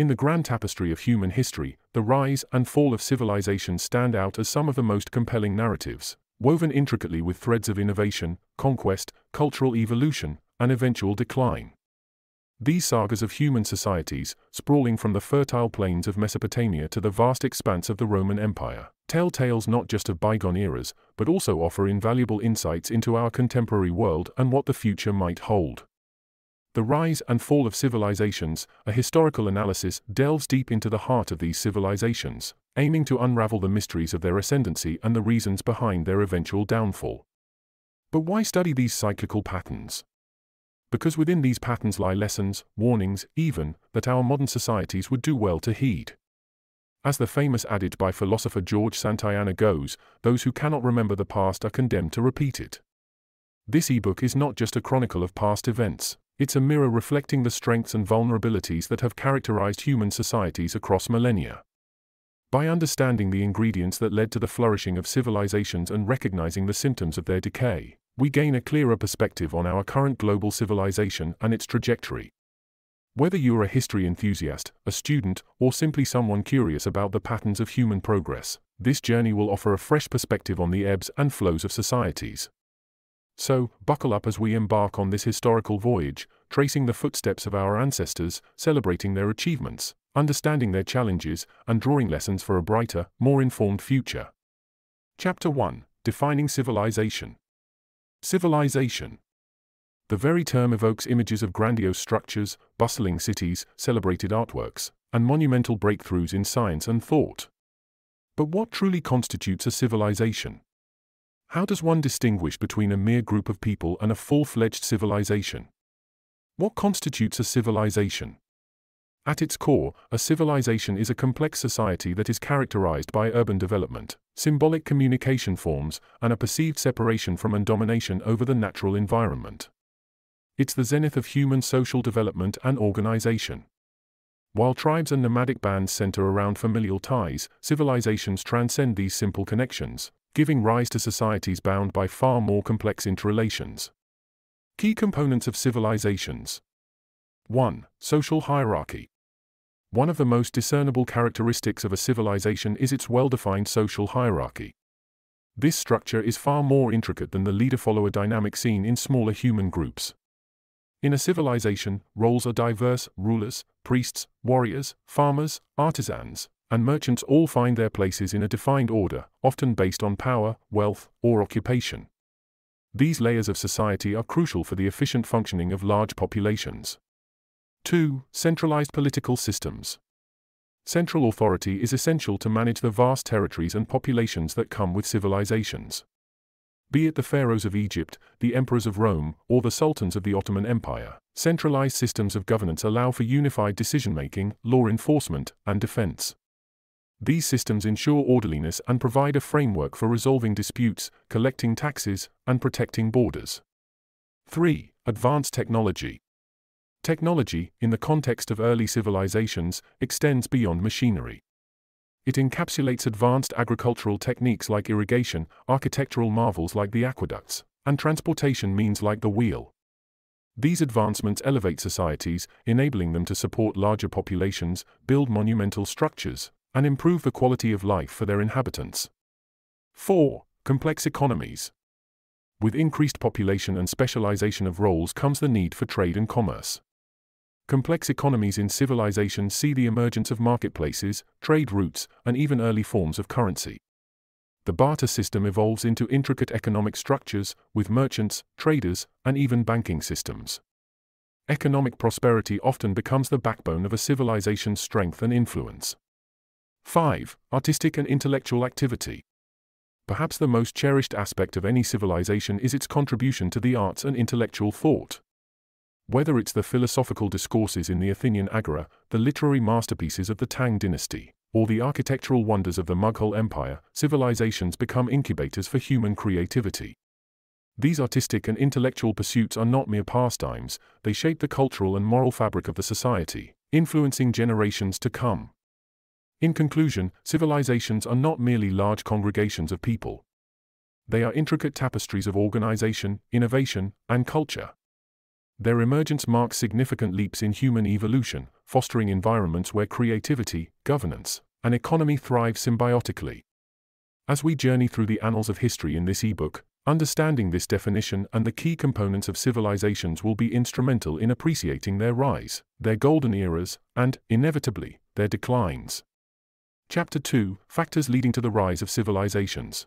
In the grand tapestry of human history, the rise and fall of civilizations stand out as some of the most compelling narratives, woven intricately with threads of innovation, conquest, cultural evolution, and eventual decline. These sagas of human societies, sprawling from the fertile plains of Mesopotamia to the vast expanse of the Roman Empire, tell tales not just of bygone eras, but also offer invaluable insights into our contemporary world and what the future might hold. The Rise and Fall of Civilizations, a historical analysis, delves deep into the heart of these civilizations, aiming to unravel the mysteries of their ascendancy and the reasons behind their eventual downfall. But why study these cyclical patterns? because within these patterns lie lessons, warnings, even, that our modern societies would do well to heed. As the famous adage by philosopher George Santayana goes, those who cannot remember the past are condemned to repeat it. This ebook is not just a chronicle of past events, it's a mirror reflecting the strengths and vulnerabilities that have characterized human societies across millennia. By understanding the ingredients that led to the flourishing of civilizations and recognizing the symptoms of their decay, we gain a clearer perspective on our current global civilization and its trajectory. Whether you're a history enthusiast, a student, or simply someone curious about the patterns of human progress, this journey will offer a fresh perspective on the ebbs and flows of societies. So, buckle up as we embark on this historical voyage, tracing the footsteps of our ancestors, celebrating their achievements, understanding their challenges, and drawing lessons for a brighter, more informed future. Chapter 1 Defining Civilization Civilization. The very term evokes images of grandiose structures, bustling cities, celebrated artworks, and monumental breakthroughs in science and thought. But what truly constitutes a civilization? How does one distinguish between a mere group of people and a full-fledged civilization? What constitutes a civilization? At its core, a civilization is a complex society that is characterized by urban development, symbolic communication forms, and a perceived separation from and domination over the natural environment. It's the zenith of human social development and organization. While tribes and nomadic bands center around familial ties, civilizations transcend these simple connections, giving rise to societies bound by far more complex interrelations. Key components of civilizations 1. Social hierarchy. One of the most discernible characteristics of a civilization is its well-defined social hierarchy. This structure is far more intricate than the leader-follower dynamic seen in smaller human groups. In a civilization, roles are diverse, rulers, priests, warriors, farmers, artisans, and merchants all find their places in a defined order, often based on power, wealth, or occupation. These layers of society are crucial for the efficient functioning of large populations. 2. Centralized political systems. Central authority is essential to manage the vast territories and populations that come with civilizations. Be it the pharaohs of Egypt, the emperors of Rome, or the sultans of the Ottoman Empire, centralized systems of governance allow for unified decision-making, law enforcement, and defense. These systems ensure orderliness and provide a framework for resolving disputes, collecting taxes, and protecting borders. 3. Advanced technology. Technology, in the context of early civilizations, extends beyond machinery. It encapsulates advanced agricultural techniques like irrigation, architectural marvels like the aqueducts, and transportation means like the wheel. These advancements elevate societies, enabling them to support larger populations, build monumental structures, and improve the quality of life for their inhabitants. 4. Complex economies. With increased population and specialization of roles comes the need for trade and commerce. Complex economies in civilization see the emergence of marketplaces, trade routes, and even early forms of currency. The barter system evolves into intricate economic structures, with merchants, traders, and even banking systems. Economic prosperity often becomes the backbone of a civilization's strength and influence. 5. Artistic and intellectual activity. Perhaps the most cherished aspect of any civilization is its contribution to the arts and intellectual thought. Whether it's the philosophical discourses in the Athenian Agora, the literary masterpieces of the Tang dynasty, or the architectural wonders of the Mughal Empire, civilizations become incubators for human creativity. These artistic and intellectual pursuits are not mere pastimes, they shape the cultural and moral fabric of the society, influencing generations to come. In conclusion, civilizations are not merely large congregations of people. They are intricate tapestries of organization, innovation, and culture. Their emergence marks significant leaps in human evolution, fostering environments where creativity, governance, and economy thrive symbiotically. As we journey through the annals of history in this ebook, understanding this definition and the key components of civilizations will be instrumental in appreciating their rise, their golden eras, and, inevitably, their declines. Chapter 2 Factors leading to the rise of civilizations.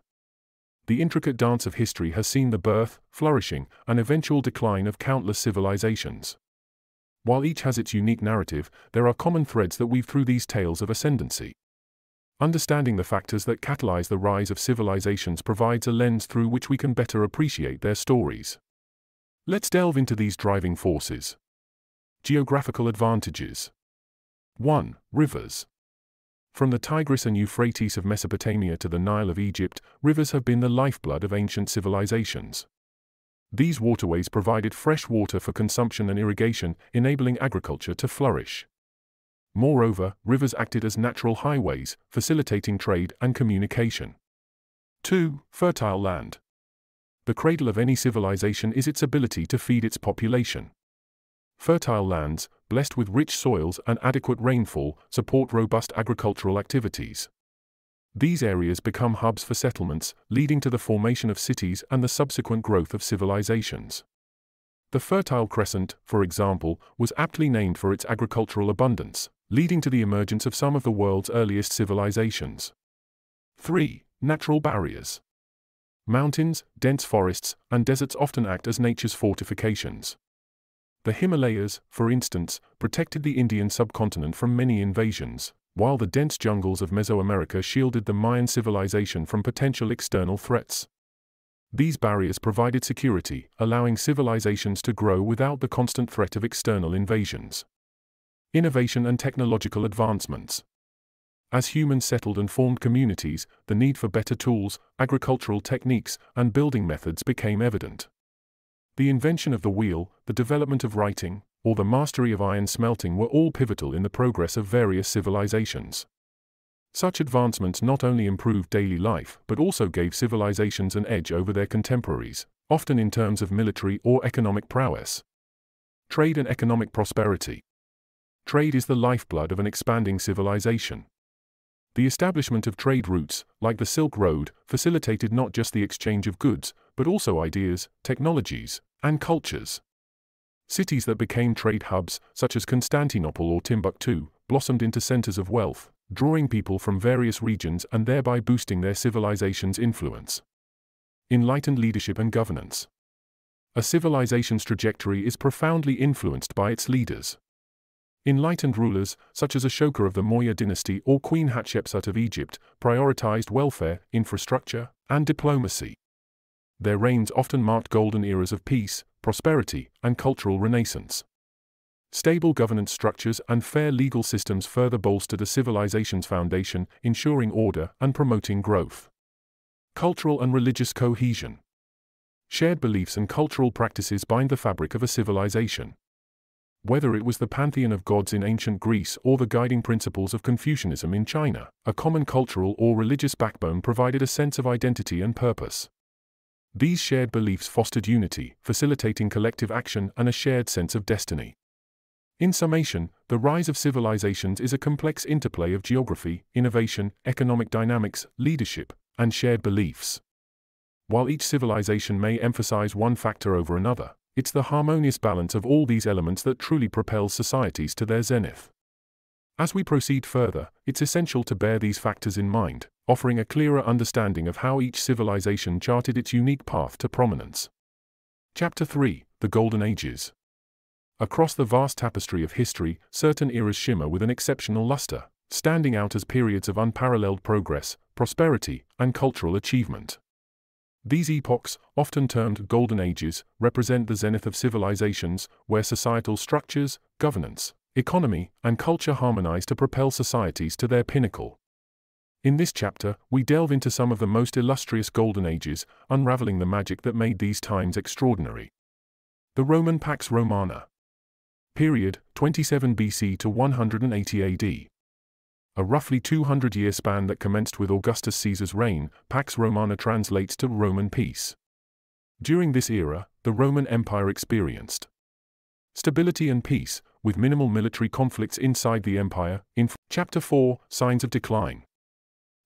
The intricate dance of history has seen the birth, flourishing, and eventual decline of countless civilizations. While each has its unique narrative, there are common threads that weave through these tales of ascendancy. Understanding the factors that catalyze the rise of civilizations provides a lens through which we can better appreciate their stories. Let's delve into these driving forces. Geographical advantages 1. Rivers. From the Tigris and Euphrates of Mesopotamia to the Nile of Egypt, rivers have been the lifeblood of ancient civilizations. These waterways provided fresh water for consumption and irrigation, enabling agriculture to flourish. Moreover, rivers acted as natural highways, facilitating trade and communication. 2. Fertile land. The cradle of any civilization is its ability to feed its population. Fertile lands, blessed with rich soils and adequate rainfall, support robust agricultural activities. These areas become hubs for settlements, leading to the formation of cities and the subsequent growth of civilizations. The Fertile Crescent, for example, was aptly named for its agricultural abundance, leading to the emergence of some of the world's earliest civilizations. 3. Natural barriers. Mountains, dense forests, and deserts often act as nature's fortifications. The Himalayas, for instance, protected the Indian subcontinent from many invasions, while the dense jungles of Mesoamerica shielded the Mayan civilization from potential external threats. These barriers provided security, allowing civilizations to grow without the constant threat of external invasions. Innovation and technological advancements. As humans settled and formed communities, the need for better tools, agricultural techniques, and building methods became evident. The invention of the wheel, the development of writing, or the mastery of iron smelting were all pivotal in the progress of various civilizations. Such advancements not only improved daily life but also gave civilizations an edge over their contemporaries, often in terms of military or economic prowess. Trade and economic prosperity. Trade is the lifeblood of an expanding civilization. The establishment of trade routes, like the Silk Road, facilitated not just the exchange of goods, but also ideas, technologies, and cultures. Cities that became trade hubs, such as Constantinople or Timbuktu, blossomed into centers of wealth, drawing people from various regions and thereby boosting their civilization's influence. Enlightened leadership and governance. A civilization's trajectory is profoundly influenced by its leaders. Enlightened rulers, such as Ashoka of the Maurya dynasty or Queen Hatshepsut of Egypt, prioritized welfare, infrastructure, and diplomacy. Their reigns often marked golden eras of peace, prosperity, and cultural renaissance. Stable governance structures and fair legal systems further bolstered a civilization's foundation, ensuring order and promoting growth. Cultural and religious cohesion. Shared beliefs and cultural practices bind the fabric of a civilization. Whether it was the pantheon of gods in ancient Greece or the guiding principles of Confucianism in China, a common cultural or religious backbone provided a sense of identity and purpose. These shared beliefs fostered unity, facilitating collective action and a shared sense of destiny. In summation, the rise of civilizations is a complex interplay of geography, innovation, economic dynamics, leadership, and shared beliefs. While each civilization may emphasize one factor over another, it's the harmonious balance of all these elements that truly propels societies to their zenith. As we proceed further, it's essential to bear these factors in mind, offering a clearer understanding of how each civilization charted its unique path to prominence. Chapter 3 The Golden Ages Across the vast tapestry of history, certain eras shimmer with an exceptional luster, standing out as periods of unparalleled progress, prosperity, and cultural achievement. These epochs, often termed Golden Ages, represent the zenith of civilizations, where societal structures, governance, economy, and culture harmonize to propel societies to their pinnacle. In this chapter, we delve into some of the most illustrious Golden Ages, unraveling the magic that made these times extraordinary. The Roman Pax Romana. Period 27 BC to 180 AD a roughly 200 year span that commenced with Augustus Caesar's reign, Pax Romana translates to Roman peace. During this era, the Roman Empire experienced Stability and peace, with minimal military conflicts inside the empire. In Chapter 4 Signs of Decline.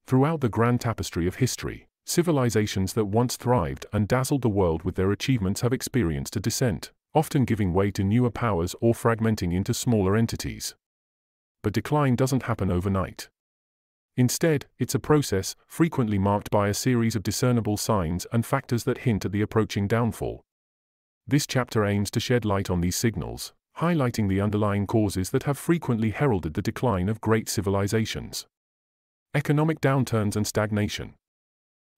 Throughout the grand tapestry of history, civilizations that once thrived and dazzled the world with their achievements have experienced a descent, often giving way to newer powers or fragmenting into smaller entities. But decline doesn't happen overnight. Instead, it's a process, frequently marked by a series of discernible signs and factors that hint at the approaching downfall. This chapter aims to shed light on these signals, highlighting the underlying causes that have frequently heralded the decline of great civilizations. Economic downturns and stagnation.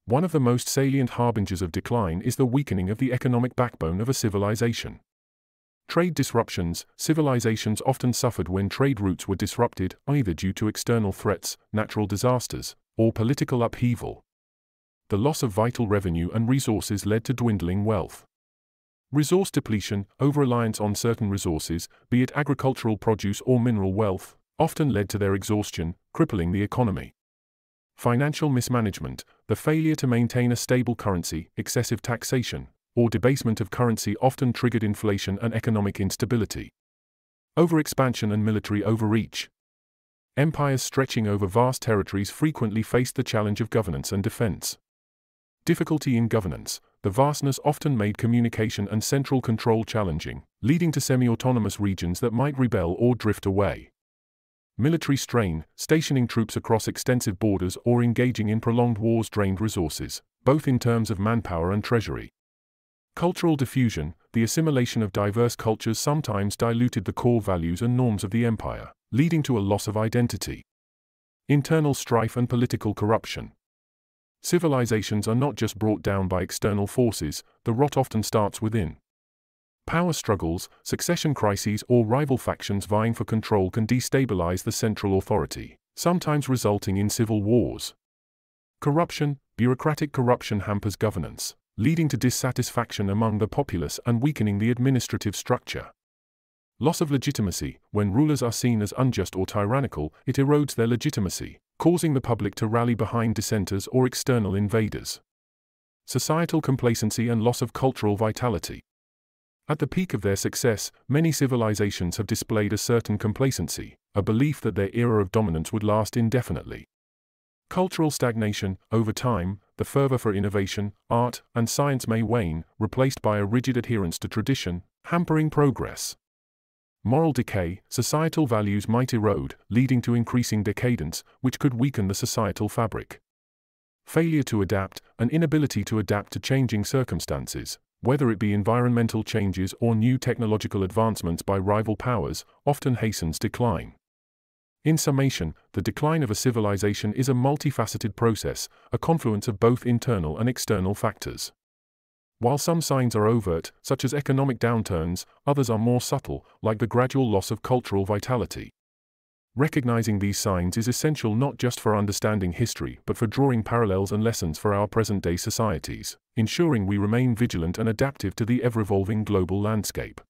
One of the most salient harbingers of decline is the weakening of the economic backbone of a civilization. Trade disruptions, civilizations often suffered when trade routes were disrupted either due to external threats, natural disasters, or political upheaval. The loss of vital revenue and resources led to dwindling wealth. Resource depletion, over-reliance on certain resources, be it agricultural produce or mineral wealth, often led to their exhaustion, crippling the economy. Financial mismanagement, the failure to maintain a stable currency, excessive taxation, or debasement of currency often triggered inflation and economic instability. Overexpansion and military overreach. Empires stretching over vast territories frequently faced the challenge of governance and defense. Difficulty in governance, the vastness often made communication and central control challenging, leading to semi-autonomous regions that might rebel or drift away. Military strain, stationing troops across extensive borders or engaging in prolonged wars drained resources, both in terms of manpower and treasury. Cultural diffusion, the assimilation of diverse cultures sometimes diluted the core values and norms of the empire, leading to a loss of identity. Internal strife and political corruption. Civilizations are not just brought down by external forces, the rot often starts within. Power struggles, succession crises or rival factions vying for control can destabilize the central authority, sometimes resulting in civil wars. Corruption, bureaucratic corruption hampers governance, leading to dissatisfaction among the populace and weakening the administrative structure. Loss of legitimacy, when rulers are seen as unjust or tyrannical, it erodes their legitimacy, causing the public to rally behind dissenters or external invaders. Societal complacency and loss of cultural vitality. At the peak of their success, many civilizations have displayed a certain complacency, a belief that their era of dominance would last indefinitely. Cultural stagnation, over time, the fervor for innovation, art, and science may wane, replaced by a rigid adherence to tradition, hampering progress. Moral decay, societal values might erode, leading to increasing decadence, which could weaken the societal fabric. Failure to adapt, an inability to adapt to changing circumstances, whether it be environmental changes or new technological advancements by rival powers, often hastens decline. In summation, the decline of a civilization is a multifaceted process, a confluence of both internal and external factors. While some signs are overt, such as economic downturns, others are more subtle, like the gradual loss of cultural vitality. Recognizing these signs is essential not just for understanding history but for drawing parallels and lessons for our present day societies, ensuring we remain vigilant and adaptive to the ever evolving global landscape.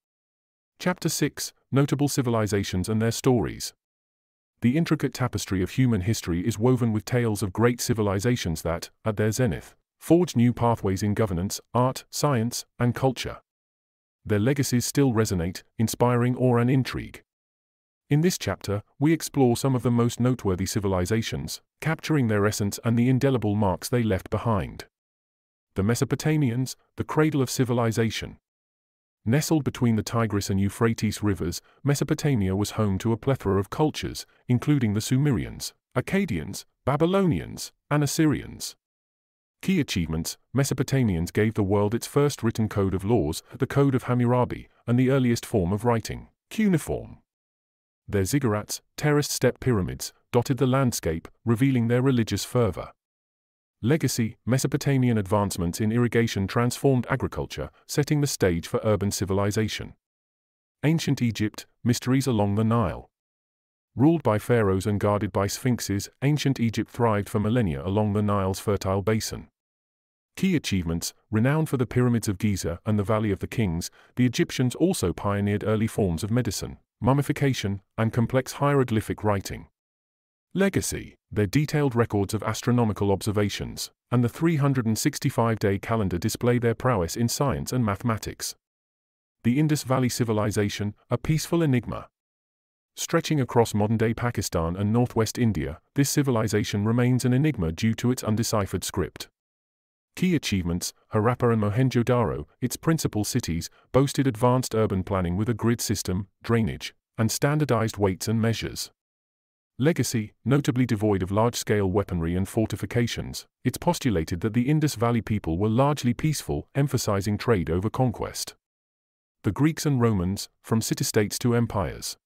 Chapter 6 Notable Civilizations and Their Stories the intricate tapestry of human history is woven with tales of great civilizations that, at their zenith, forged new pathways in governance, art, science, and culture. Their legacies still resonate, inspiring awe and intrigue. In this chapter, we explore some of the most noteworthy civilizations, capturing their essence and the indelible marks they left behind. The Mesopotamians, the cradle of civilization. Nestled between the Tigris and Euphrates rivers, Mesopotamia was home to a plethora of cultures, including the Sumerians, Akkadians, Babylonians, and Assyrians. Key achievements Mesopotamians gave the world its first written code of laws, the Code of Hammurabi, and the earliest form of writing, cuneiform. Their ziggurats, terraced step pyramids, dotted the landscape, revealing their religious fervor. Legacy Mesopotamian advancements in irrigation transformed agriculture, setting the stage for urban civilization. Ancient Egypt Mysteries along the Nile. Ruled by pharaohs and guarded by sphinxes, ancient Egypt thrived for millennia along the Nile's fertile basin. Key achievements, renowned for the pyramids of Giza and the Valley of the Kings, the Egyptians also pioneered early forms of medicine, mummification, and complex hieroglyphic writing. Legacy, their detailed records of astronomical observations, and the 365-day calendar display their prowess in science and mathematics. the Indus Valley Civilization, a peaceful enigma. Stretching across modern-day Pakistan and northwest India, this civilization remains an enigma due to its undeciphered script. Key achievements, Harappa and Mohenjo-Daro, its principal cities, boasted advanced urban planning with a grid system, drainage, and standardized weights and measures. Legacy, notably devoid of large-scale weaponry and fortifications, it's postulated that the Indus Valley people were largely peaceful, emphasizing trade over conquest. The Greeks and Romans, from city-states to empires.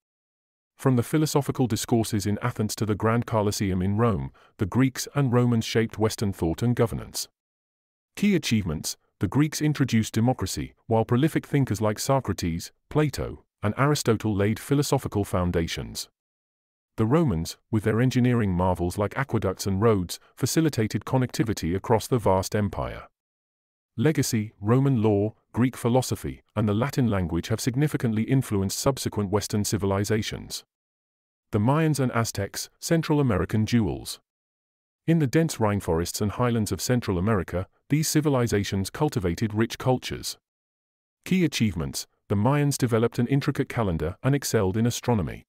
From the philosophical discourses in Athens to the Grand Colosseum in Rome, the Greeks and Romans shaped Western thought and governance. Key achievements The Greeks introduced democracy, while prolific thinkers like Socrates, Plato, and Aristotle laid philosophical foundations. The Romans, with their engineering marvels like aqueducts and roads, facilitated connectivity across the vast empire. Legacy, Roman law, Greek philosophy, and the Latin language have significantly influenced subsequent Western civilizations. The Mayans and Aztecs, Central American jewels. In the dense rainforests and highlands of Central America, these civilizations cultivated rich cultures. Key achievements the Mayans developed an intricate calendar and excelled in astronomy.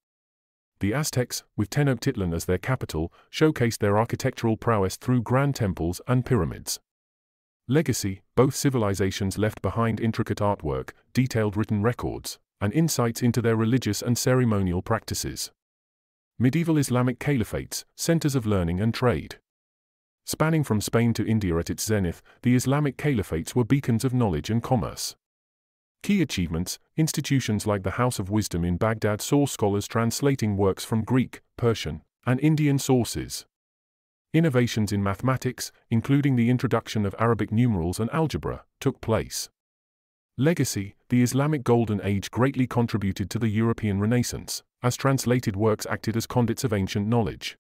The Aztecs, with Tenochtitlan as their capital, showcased their architectural prowess through grand temples and pyramids. Legacy Both civilizations left behind intricate artwork, detailed written records, and insights into their religious and ceremonial practices. Medieval Islamic caliphates, centers of learning and trade. Spanning from Spain to India at its zenith, the Islamic caliphates were beacons of knowledge and commerce. Key achievements institutions like the House of Wisdom in Baghdad saw scholars translating works from Greek, Persian, and Indian sources. Innovations in mathematics, including the introduction of Arabic numerals and algebra, took place. Legacy The Islamic Golden Age greatly contributed to the European Renaissance, as translated works acted as conduits of ancient knowledge.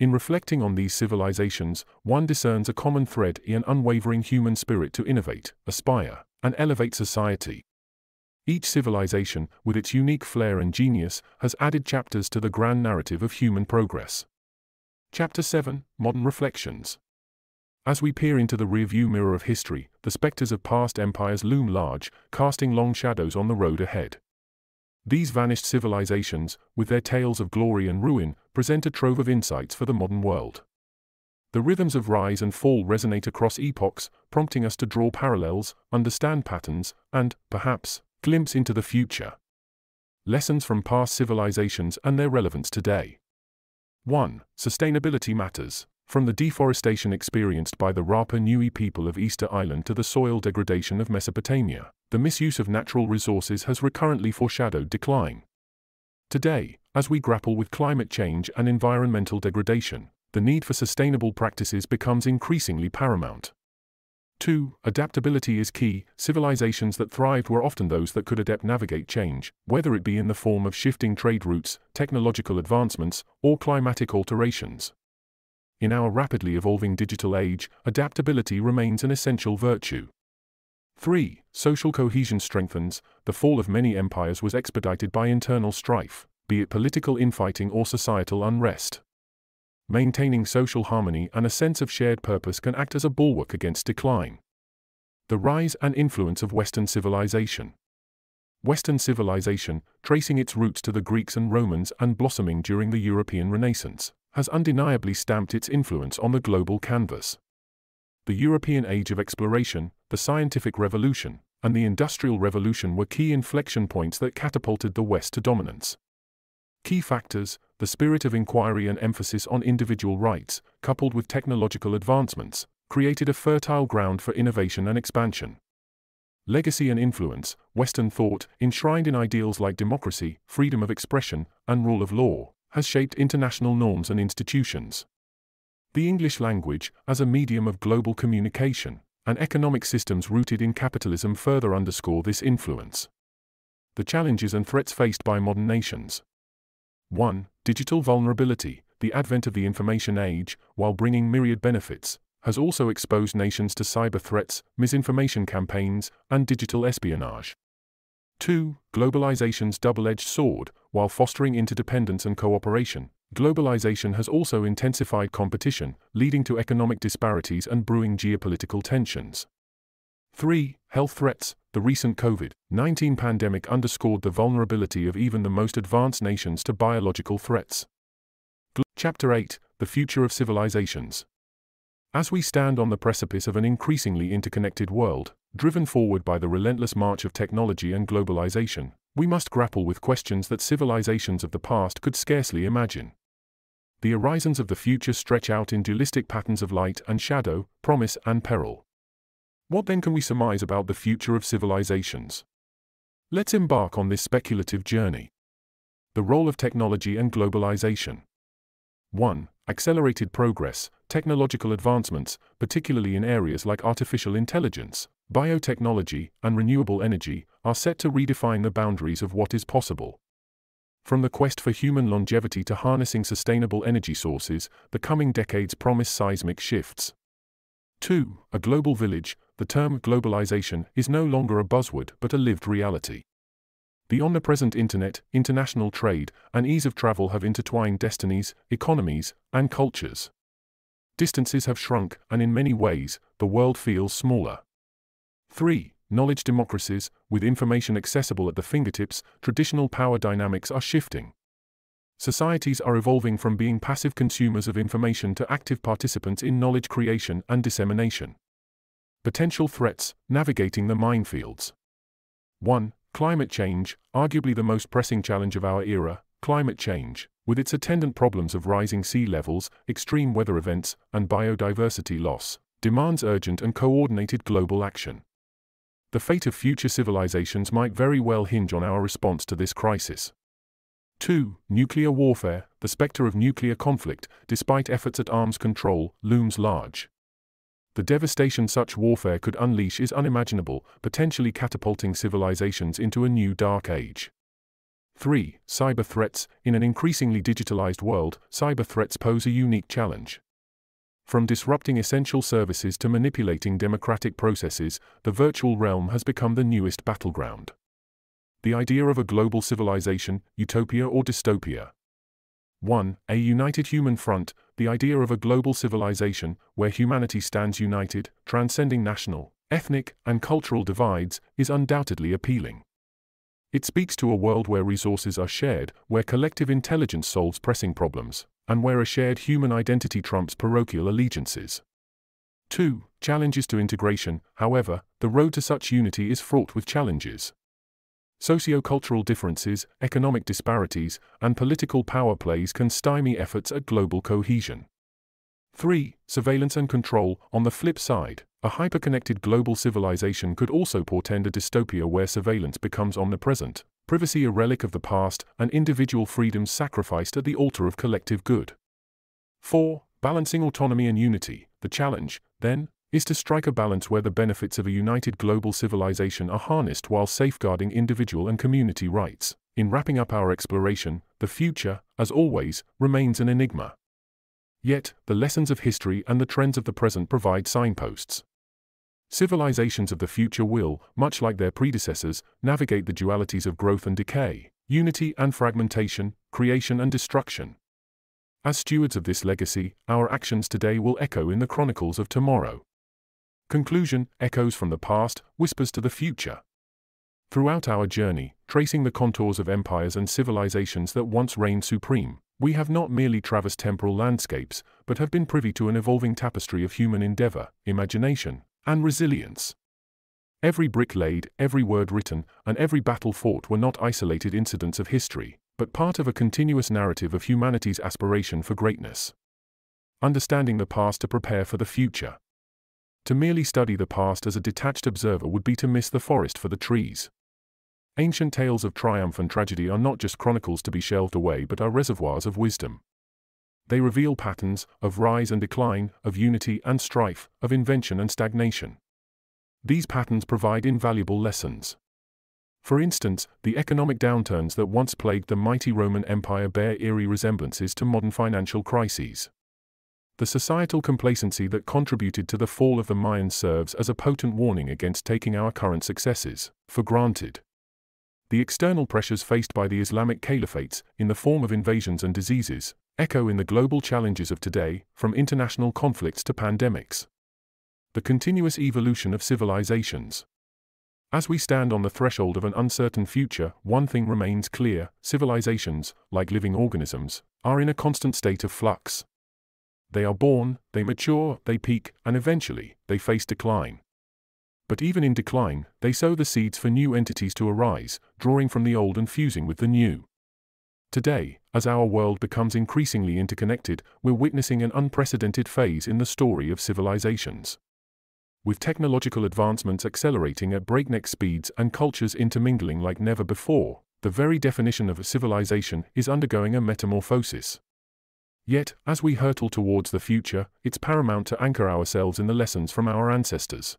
In reflecting on these civilizations, one discerns a common thread in an unwavering human spirit to innovate, aspire, and elevate society. Each civilization, with its unique flair and genius, has added chapters to the grand narrative of human progress. Chapter 7 Modern Reflections As we peer into the rearview mirror of history, the specters of past empires loom large, casting long shadows on the road ahead. These vanished civilizations, with their tales of glory and ruin, present a trove of insights for the modern world. The rhythms of rise and fall resonate across epochs, prompting us to draw parallels, understand patterns, and, perhaps, glimpse into the future. Lessons from past civilizations and their relevance today. 1. Sustainability matters. From the deforestation experienced by the Rapa Nui people of Easter Island to the soil degradation of Mesopotamia, the misuse of natural resources has recurrently foreshadowed decline. Today, as we grapple with climate change and environmental degradation, the need for sustainable practices becomes increasingly paramount. 2. Adaptability is key. Civilizations that thrived were often those that could adapt navigate change, whether it be in the form of shifting trade routes, technological advancements, or climatic alterations. In our rapidly evolving digital age, adaptability remains an essential virtue. 3. Social cohesion strengthens. The fall of many empires was expedited by internal strife, be it political infighting or societal unrest. Maintaining social harmony and a sense of shared purpose can act as a bulwark against decline. The rise and influence of Western civilization. Western civilization, tracing its roots to the Greeks and Romans and blossoming during the European Renaissance, has undeniably stamped its influence on the global canvas. The European age of exploration, the scientific revolution, and the industrial revolution were key inflection points that catapulted the West to dominance. Key factors the spirit of inquiry and emphasis on individual rights, coupled with technological advancements, created a fertile ground for innovation and expansion. Legacy and influence, Western thought, enshrined in ideals like democracy, freedom of expression, and rule of law, has shaped international norms and institutions. The English language, as a medium of global communication, and economic systems rooted in capitalism further underscore this influence. The challenges and threats faced by modern nations. 1. Digital vulnerability. The advent of the information age, while bringing myriad benefits, has also exposed nations to cyber threats, misinformation campaigns, and digital espionage. 2. Globalization's double edged sword, while fostering interdependence and cooperation, globalization has also intensified competition, leading to economic disparities and brewing geopolitical tensions. 3. Health threats the recent COVID 19 pandemic underscored the vulnerability of even the most advanced nations to biological threats. Chapter 8 The Future of Civilizations. As we stand on the precipice of an increasingly interconnected world, driven forward by the relentless march of technology and globalization, we must grapple with questions that civilizations of the past could scarcely imagine. The horizons of the future stretch out in dualistic patterns of light and shadow, promise and peril. What then can we surmise about the future of civilizations? Let's embark on this speculative journey. The role of technology and globalization. 1. Accelerated progress, technological advancements, particularly in areas like artificial intelligence, biotechnology, and renewable energy, are set to redefine the boundaries of what is possible. From the quest for human longevity to harnessing sustainable energy sources, the coming decades promise seismic shifts. 2. A global village, the term globalization is no longer a buzzword but a lived reality. The omnipresent internet, international trade, and ease of travel have intertwined destinies, economies, and cultures. Distances have shrunk, and in many ways, the world feels smaller. 3. Knowledge democracies, with information accessible at the fingertips, traditional power dynamics are shifting. Societies are evolving from being passive consumers of information to active participants in knowledge creation and dissemination. Potential threats Navigating the minefields. 1. Climate change, arguably the most pressing challenge of our era, climate change, with its attendant problems of rising sea levels, extreme weather events, and biodiversity loss, demands urgent and coordinated global action. The fate of future civilizations might very well hinge on our response to this crisis. 2. Nuclear warfare, the specter of nuclear conflict, despite efforts at arms control, looms large. The devastation such warfare could unleash is unimaginable, potentially catapulting civilizations into a new dark age. 3. Cyber threats. In an increasingly digitalized world, cyber threats pose a unique challenge. From disrupting essential services to manipulating democratic processes, the virtual realm has become the newest battleground. The idea of a global civilization, utopia or dystopia. 1. A united human front, the idea of a global civilization, where humanity stands united, transcending national, ethnic, and cultural divides, is undoubtedly appealing. It speaks to a world where resources are shared, where collective intelligence solves pressing problems, and where a shared human identity trumps parochial allegiances. 2. Challenges to integration, however, the road to such unity is fraught with challenges. Socio-cultural differences, economic disparities, and political power plays can stymie efforts at global cohesion. 3. Surveillance and control. On the flip side, a hyperconnected global civilization could also portend a dystopia where surveillance becomes omnipresent, privacy a relic of the past, and individual freedoms sacrificed at the altar of collective good. 4. Balancing autonomy and unity. The challenge, then, is to strike a balance where the benefits of a united global civilization are harnessed while safeguarding individual and community rights. In wrapping up our exploration, the future, as always, remains an enigma. Yet, the lessons of history and the trends of the present provide signposts. Civilizations of the future will, much like their predecessors, navigate the dualities of growth and decay, unity and fragmentation, creation and destruction. As stewards of this legacy, our actions today will echo in the chronicles of tomorrow. Conclusion echoes from the past, whispers to the future. Throughout our journey, tracing the contours of empires and civilizations that once reigned supreme, we have not merely traversed temporal landscapes, but have been privy to an evolving tapestry of human endeavor, imagination, and resilience. Every brick laid, every word written, and every battle fought were not isolated incidents of history, but part of a continuous narrative of humanity's aspiration for greatness. Understanding the past to prepare for the future. To merely study the past as a detached observer would be to miss the forest for the trees. Ancient tales of triumph and tragedy are not just chronicles to be shelved away but are reservoirs of wisdom. They reveal patterns of rise and decline, of unity and strife, of invention and stagnation. These patterns provide invaluable lessons. For instance, the economic downturns that once plagued the mighty Roman Empire bear eerie resemblances to modern financial crises. The societal complacency that contributed to the fall of the Mayans serves as a potent warning against taking our current successes for granted. The external pressures faced by the Islamic caliphates, in the form of invasions and diseases, echo in the global challenges of today, from international conflicts to pandemics. The continuous evolution of civilizations. As we stand on the threshold of an uncertain future, one thing remains clear civilizations, like living organisms, are in a constant state of flux. They are born, they mature, they peak, and eventually, they face decline. But even in decline, they sow the seeds for new entities to arise, drawing from the old and fusing with the new. Today, as our world becomes increasingly interconnected, we're witnessing an unprecedented phase in the story of civilizations. With technological advancements accelerating at breakneck speeds and cultures intermingling like never before, the very definition of a civilization is undergoing a metamorphosis. Yet, as we hurtle towards the future, it's paramount to anchor ourselves in the lessons from our ancestors.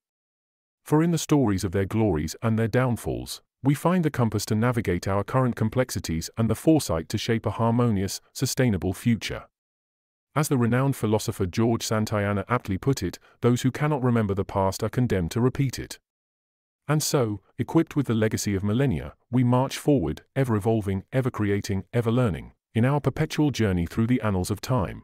For in the stories of their glories and their downfalls, we find the compass to navigate our current complexities and the foresight to shape a harmonious, sustainable future. As the renowned philosopher George Santayana aptly put it, those who cannot remember the past are condemned to repeat it. And so, equipped with the legacy of millennia, we march forward, ever evolving, ever creating, ever learning, in our perpetual journey through the annals of time.